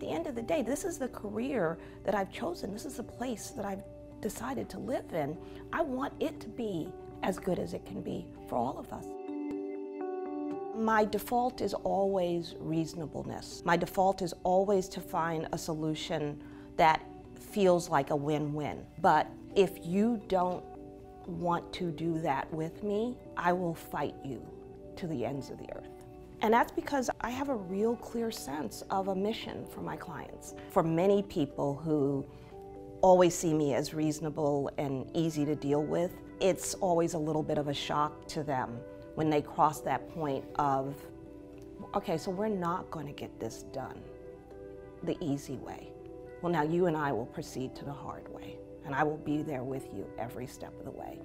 at the end of the day, this is the career that I've chosen. This is the place that I've decided to live in. I want it to be as good as it can be for all of us. My default is always reasonableness. My default is always to find a solution that feels like a win-win. But if you don't want to do that with me, I will fight you to the ends of the earth. And that's because I have a real clear sense of a mission for my clients. For many people who always see me as reasonable and easy to deal with, it's always a little bit of a shock to them when they cross that point of, okay, so we're not going to get this done the easy way. Well, now you and I will proceed to the hard way, and I will be there with you every step of the way.